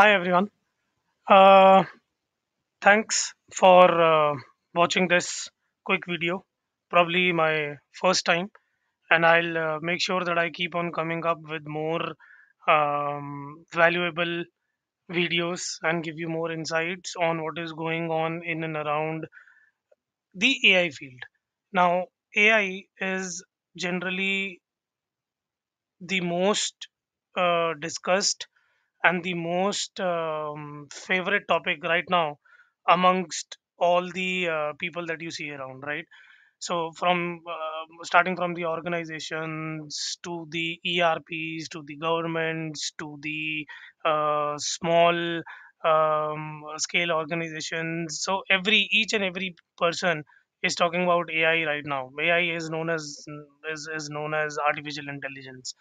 Hi everyone. Uh, thanks for uh, watching this quick video. Probably my first time, and I'll uh, make sure that I keep on coming up with more um, valuable videos and give you more insights on what is going on in and around the AI field. Now, AI is generally the most uh, discussed and the most um, favorite topic right now amongst all the uh, people that you see around right? So from uh, starting from the organizations to the erps to the governments to the uh, small um, scale organizations. So every each and every person is talking about ai right now. Ai is known as is, is known as artificial intelligence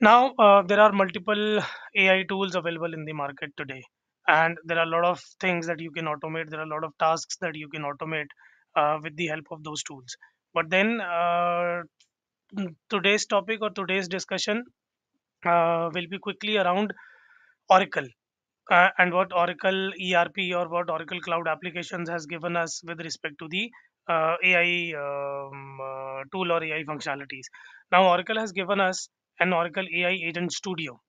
now, uh, there are multiple AI tools available in the market today, and there are a lot of things that you can automate. There are a lot of tasks that you can automate uh, with the help of those tools. But then, uh, today's topic or today's discussion uh, will be quickly around Oracle uh, and what Oracle ERP or what Oracle Cloud Applications has given us with respect to the uh, AI um, tool or AI functionalities. Now, Oracle has given us an Oracle AI Agent Studio,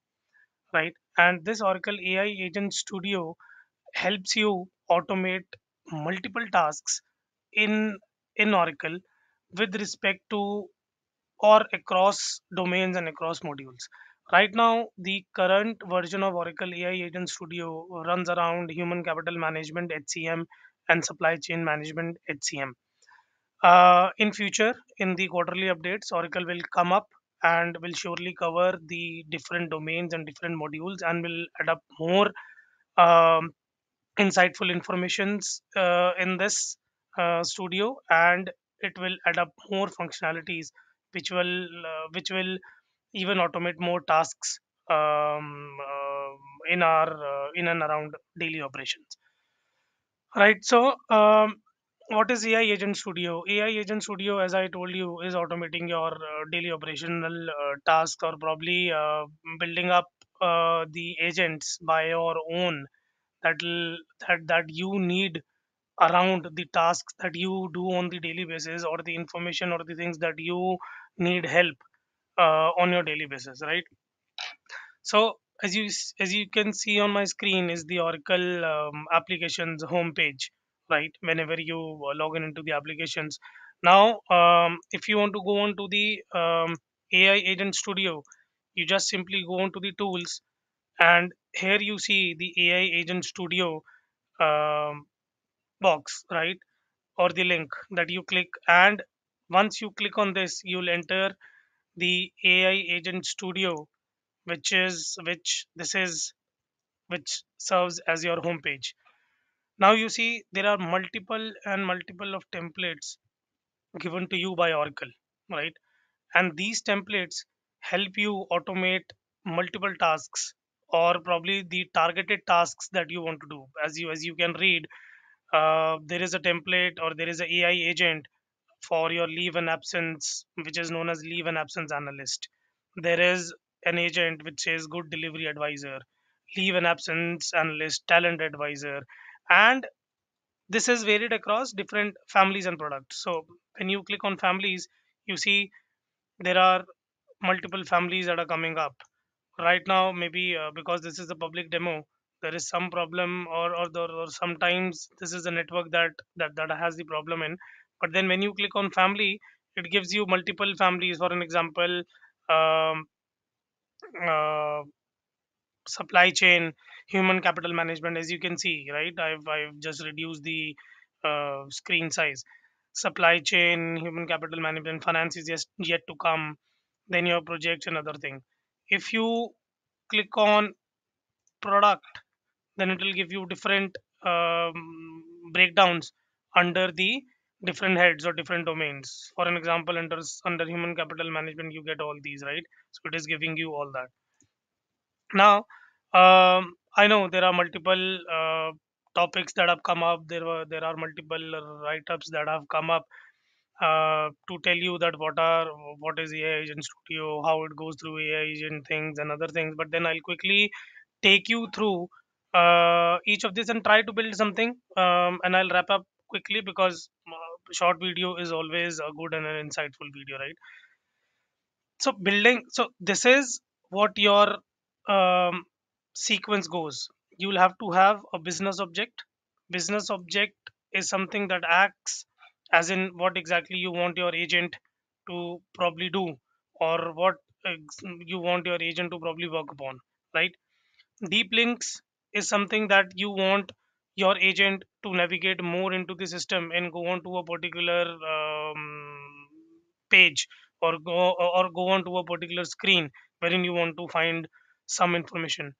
right? And this Oracle AI Agent Studio helps you automate multiple tasks in in Oracle with respect to or across domains and across modules. Right now, the current version of Oracle AI Agent Studio runs around human capital management HCM and supply chain management SCM. Uh, in future, in the quarterly updates, Oracle will come up and will surely cover the different domains and different modules and will add up more um, insightful informations uh, in this uh, studio. And it will add up more functionalities which will uh, which will even automate more tasks um, uh, in our uh, in and around daily operations. Right so um, what is ai agent studio? Ai agent studio as i told you is automating your uh, daily operational uh, or probably uh, building up uh, the agents by your own that that that you need around the tasks that you do on the daily basis or the information or the things that you need help uh, on your daily basis right? So as you as you can see on my screen is the oracle um, applications homepage right whenever you uh, log in into the applications. Now um, if you want to go on to the um, ai agent studio you just simply go on to the tools and here you see the ai agent studio um, box right or the link that you click. And once you click on this you'll enter the ai agent studio which is which this is which serves as your home page now you see there are multiple and multiple of templates given to you by oracle right? And these templates help you automate multiple tasks or probably the targeted tasks that you want to do. As you as you can read uh, there is a template or there is a ai agent for your leave and absence which is known as leave and absence analyst. There is an agent which says good delivery advisor leave and absence analyst talent advisor and this is varied across different families and products. So when you click on families you see there are multiple families that are coming up. Right now maybe uh, because this is a public demo there is some problem or or, or sometimes this is a network that, that that has the problem in. But then when you click on family it gives you multiple families. For an example um, uh, supply chain human capital management as you can see right? I've i've just reduced the uh, screen size. Supply chain human capital management finance is just yet to come. Then your project another thing. If you click on product then it will give you different um, breakdowns under the different heads or different domains. For an example under under human capital management you get all these right? So it is giving you all that. Now um, i know there are multiple uh, topics that have come up there were there are multiple write-ups that have come up uh, to tell you that what are what is AI Agent Studio, how it goes through AI agent things and other things. But then I'll quickly take you through uh, each of this and try to build something um, and i'll wrap up quickly because uh, short video is always a good and an insightful video right so building so this is what your um, sequence goes. You'll have to have a business object. Business object is something that acts as in what exactly you want your agent to probably do or what you want your agent to probably work upon right? Deep links is something that you want your agent to navigate more into the system and go on to a particular um, page or go or go on to a particular screen wherein you want to find some information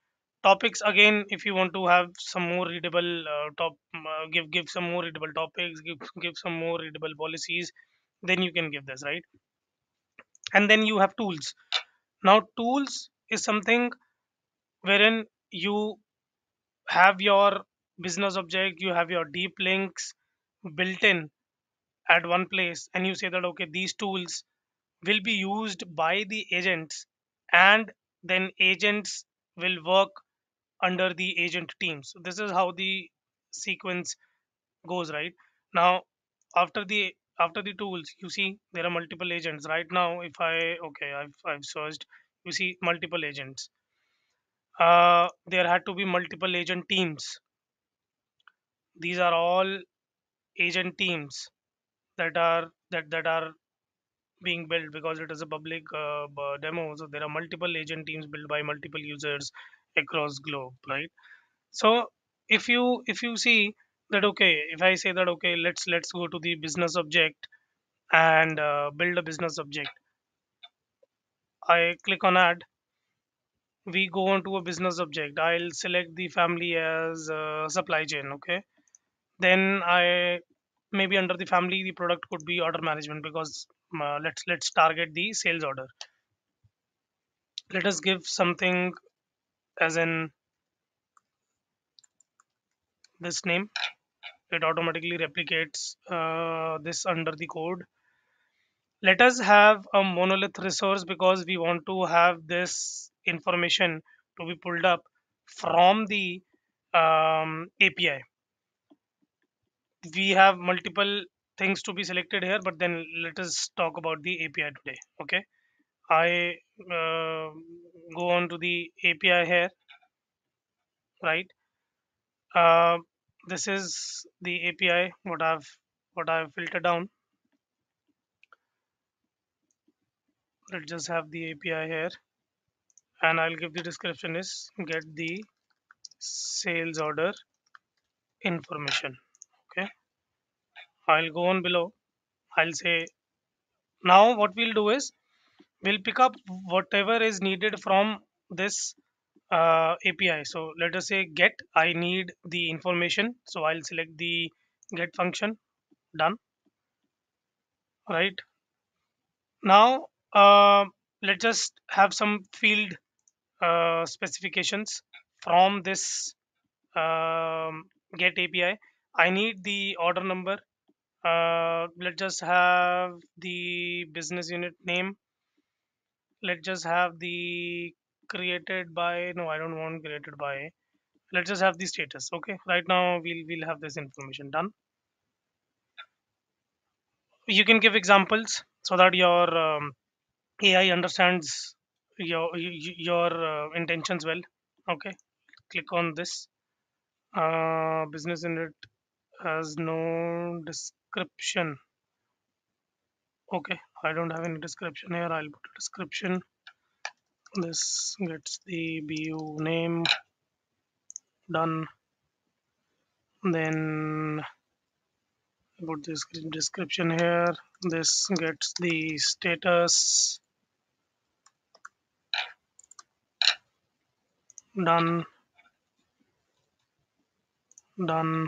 topics. Again if you want to have some more readable uh, top uh, give give some more readable topics give give some more readable policies then you can give this right? And then you have tools. Now tools is something wherein you have your business object you have your deep links built in at one place and you say that okay these tools will be used by the agents and then agents will work under the agent team so this is how the sequence goes right? Now after the after the tools you see there are multiple agents. Right now if i okay i've, I've searched you see multiple agents. Uh, there had to be multiple agent teams. These are all agent teams that are that that are being built because it is a public uh, demo. So there are multiple agent teams built by multiple users across globe right? So if you if you see that okay if i say that okay let's let's go to the business object and uh, build a business object. I click on add. We go on to a business object. I'll select the family as uh, supply chain okay? Then i maybe under the family the product could be order management because uh, let's let's target the sales order. Let us give something as in this name it automatically replicates uh, this under the code. Let us have a monolith resource because we want to have this information to be pulled up from the um, api we have multiple things to be selected here but then let us talk about the api today okay i uh, go on to the api here right? Uh, this is the api what i've what i've filtered down. Let's just have the api here and i'll give the description is get the sales order information okay? I'll go on below. I'll say now what we'll do is we'll pick up whatever is needed from this uh, API. So let us say get, I need the information. So I'll select the get function, done. Right now, uh, let's just have some field uh, specifications from this um, get API. I need the order number. Uh, let's just have the business unit name let's just have the created by no i don't want created by let's just have the status okay? Right now we'll we'll have this information done. You can give examples so that your um, ai understands your your uh, intentions well okay? Click on this. Uh, business unit has no description okay i don't have any description here. I'll put a description. This gets the bu name done. Then put this description here. This gets the status done. Done